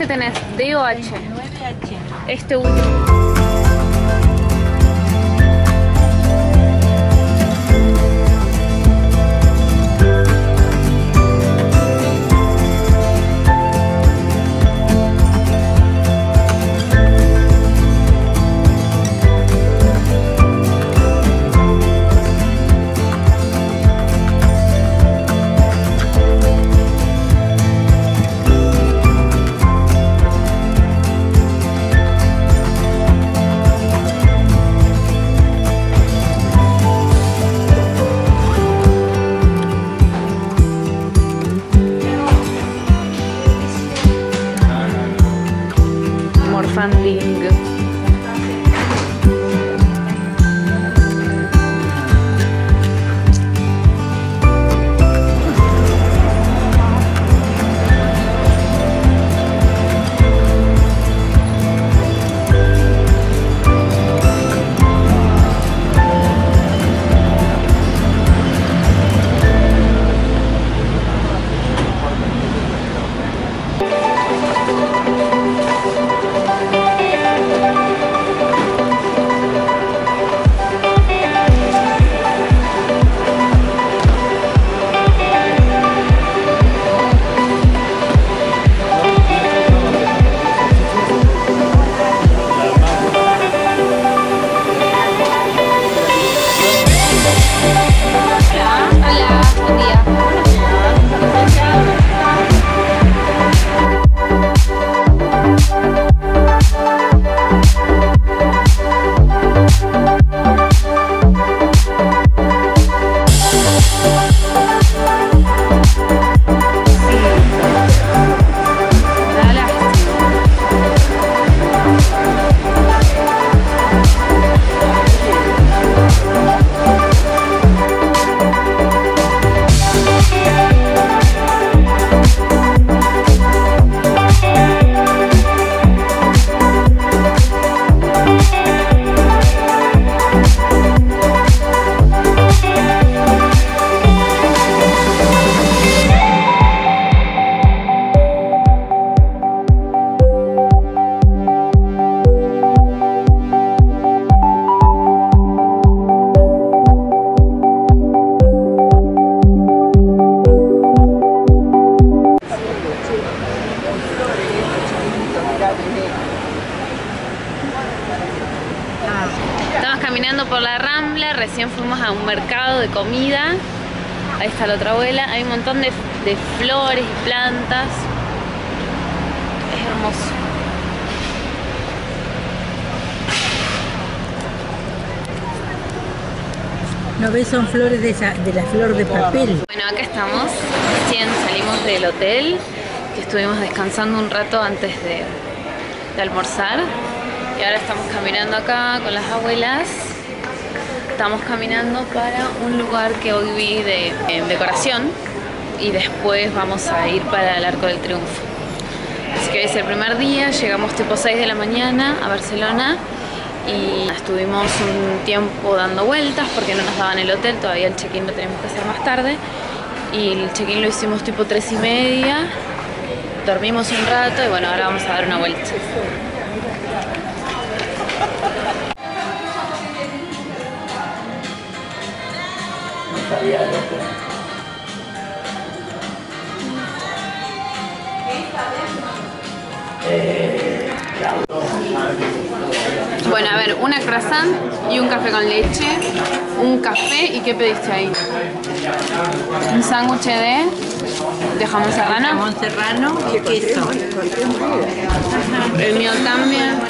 Usted, ¿Vos qué tenés? ¿D o H? 9H. Este último. Caminando por la Rambla, recién fuimos a un mercado de comida. Ahí está la otra abuela. Hay un montón de, de flores y plantas. Es hermoso. ¿No ves? Son flores de, esa, de la flor de papel. Bueno, acá estamos. Recién salimos del hotel, que estuvimos descansando un rato antes de, de almorzar. Y ahora estamos caminando acá con las abuelas. Estamos caminando para un lugar que hoy vi de en decoración y después vamos a ir para el Arco del Triunfo. Así que hoy es el primer día, llegamos tipo 6 de la mañana a Barcelona y estuvimos un tiempo dando vueltas porque no nos daban el hotel, todavía el check-in lo tenemos que hacer más tarde y el check-in lo hicimos tipo 3 y media, dormimos un rato y bueno, ahora vamos a dar una vuelta. Bueno, a ver, una croissant y un café con leche, un café y ¿qué pediste ahí? Un sándwich de, de jamón serrano. Jamón serrano y queso. El mío también.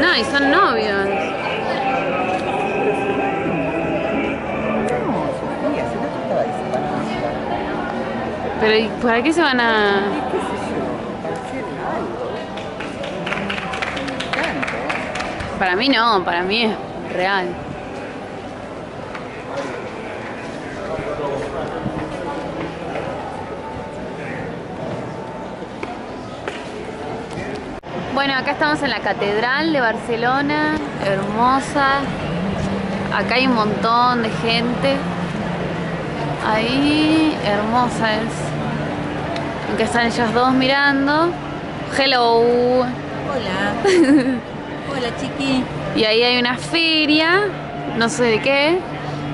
No, y son novios. Pero ¿y ¿para qué se van a...? Para mí no, para mí es real. Bueno, acá estamos en la Catedral de Barcelona, hermosa. Acá hay un montón de gente. Ahí, hermosa es. Aunque están ellos dos mirando. Hello. Hola. Hola, chiqui. Y ahí hay una feria, no sé de qué.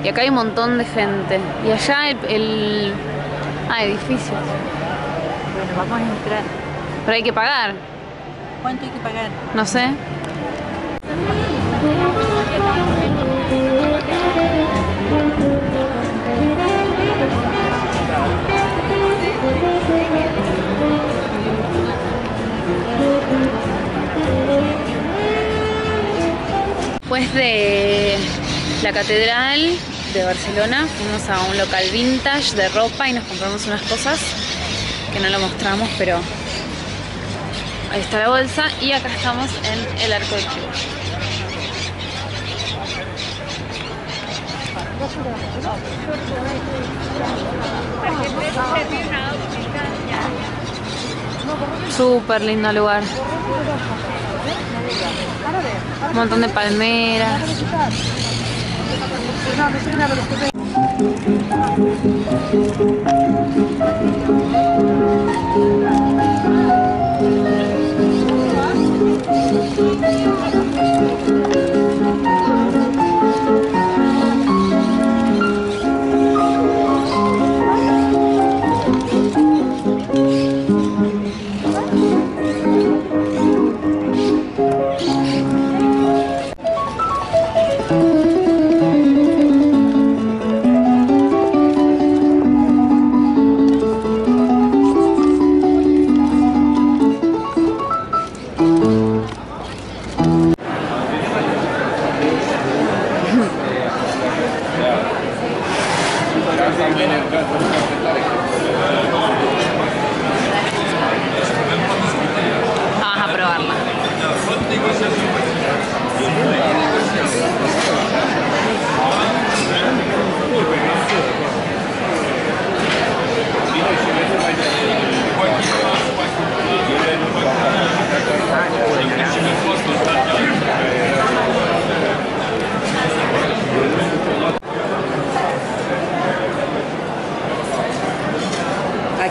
Y acá hay un montón de gente. Y allá el... el... Ah, edificios. Bueno, vamos a entrar. Pero hay que pagar, ¿Cuánto hay que pagar? no sé. De la catedral de Barcelona, fuimos a un local vintage de ropa y nos compramos unas cosas que no lo mostramos, pero ahí está la bolsa y acá estamos en el Arco del Triunfo. Súper lindo lugar. Un montón de palmeras.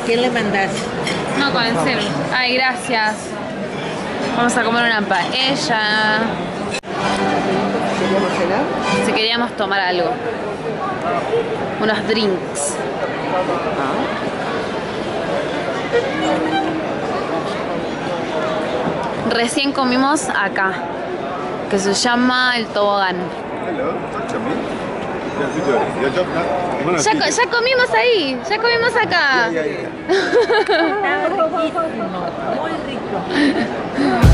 ¿A quién le mandás? No, con el celu. Ay, gracias. Vamos a comer una paella. ¿Queríamos cenar? Si queríamos tomar algo. Unos drinks. Recién comimos acá, que se llama el tobogán. Hello, Ya, comimos ahí, ya comimos acá. Muy rico.